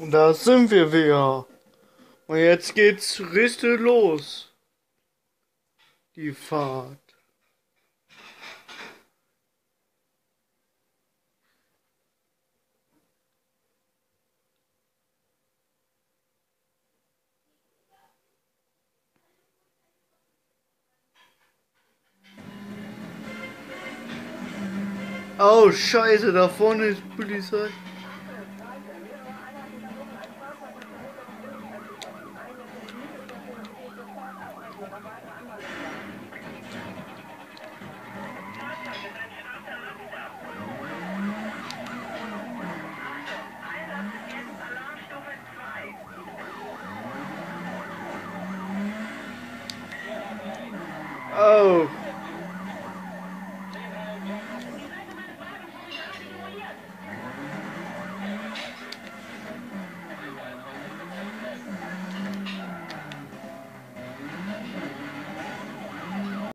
Und da sind wir wieder. Und jetzt geht's richtig los. Die Fahrt. Oh, scheiße, da vorne ist Polizei. Oh.